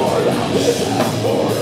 for the